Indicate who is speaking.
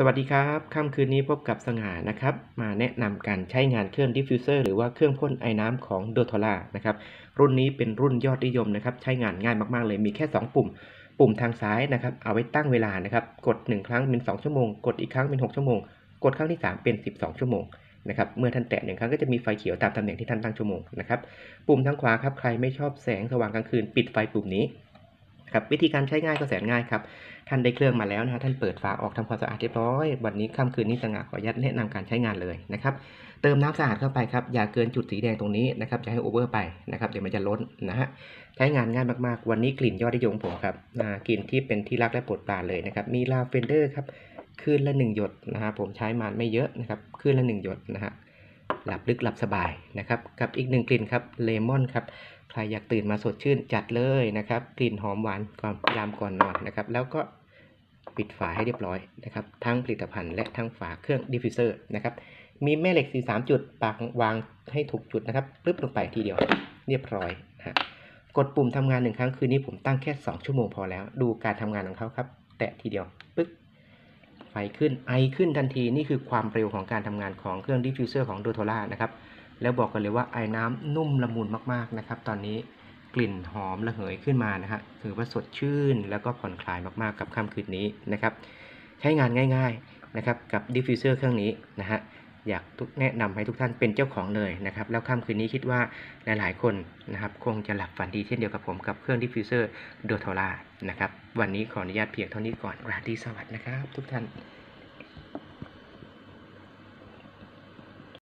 Speaker 1: สวัสดีครับ ค่ำคืนนี้พบกับสง่านะครับ มาแนะนำการใช้งานเครื่อง diffuser หรือว่าเครื่องพ่นไอน้ำของ d o t o r a นะครับ รุ่นนี้เป็นรุ่นยอดนิยมนะครับ ใช้งานง่ายมากๆเลย มีแค่ 2 ปุ่ม ปุ่มทางซ้ายนะครับ เอาไว้ตั้งเวลานะครับ กด 1 ครั้งเป็น 2 ชั่วโมง กดอีกครั้งเป็น 6 ชั่วโมง กดครั้งที่ 3 เป็น 12 ชั่วโมงนะครับ เมื่อท่านแตะหนึ่งครั้งก็จะมีไฟเขียวตามตำแหน่งที่ท่านตั้งชั่วโมงนะครับ ปุ่มทางขวาครับ ใครไม่ชอบแสงสว่างกลางคืน ปิดไฟปุ่มนี้ ครับวิธีการใช้ง่ายก็แสนง่ายครับ ท่านได้เครื่องมาแล้วนะฮะท่านเปิดฝาออกทำความสะอาดเรียบร้อย วันนี้ค่ำคืนนี้สง่าขออนุญาตแนะนำการใช้งานเลยนะครับ เติมน้ำสะอาดเข้าไปครับ อย่าเกินจุดสีแดงตรงนี้นะครับจะให้โอเวอร์ไปนะครับเดี๋ยวมันจะล้นนะฮะ ใช้งานง่ายมากๆ วันนี้กลิ่นยอดนิยมผมครับกลิ่นที่เป็นที่รักและโปรดปรานเลยนะครับ มีลาเวนเดอร์ครับคืนละหนึ่งหยดนะฮะผมใช้มาไม่เยอะนะครับคืนละหนึ่งหยดนะฮะ หลับลึกหลับสบายนะครับกับอีกหนึ่งกลิ่นครับเลมอนครับใครอยากตื่นมาสดชื่นจัดเลยนะครับ กลิ่นหอมหวานก่อนยามก่อนนอนนะครับ แล้วก็ปิดฝาให้เรียบร้อยนะครับ ทั้งผลิตภัณฑ์และทั้งฝาเครื่อง diffuser นะครับ มีแม่เหล็ก 43 จุดปากวางให้ถูกจุดนะครับปึ๊บลงไปทีเดียวเรียบร้อยนะฮะกดปุ่มทำงานหนึ่งครั้งคืนนี้ผมตั้งแค่ 2 ชั่วโมงพอแล้ว ดูการทำงานของเขาครับ แตะทีเดียวปึ๊บ ไฟขึ้นไอขึ้นทันทีนี่คือความเร็วของการทำงานของเครื่อง diffuser ของ doTERRA นะครับแล้วบอกกันเลยว่าไอน้ำนุ่มละมุนมากๆนะครับ ตอนนี้กลิ่นหอมระเหยขึ้นมานะฮะถือว่าสดชื่นแล้วก็ผ่อนคลายมากๆกับค่ำคืนนี้นะครับ ใช้งานง่าย ๆนะครับกับ diffuser เครื่องนี้นะฮะ อยากทุกแนะนำให้ทุกท่านเป็นเจ้าของเลยนะครับ แล้วค่ำคืนนี้คิดว่าหลายๆ คนนะครับ คงจะหลับฝันดีเช่นเดียวกับผมกับเครื่อง diffuser doTERRA นะครับ วันนี้ขออนุญาตเพียงเท่านี้ก่อนราตรีสวัสดิ์นะครับ ทุกท่าน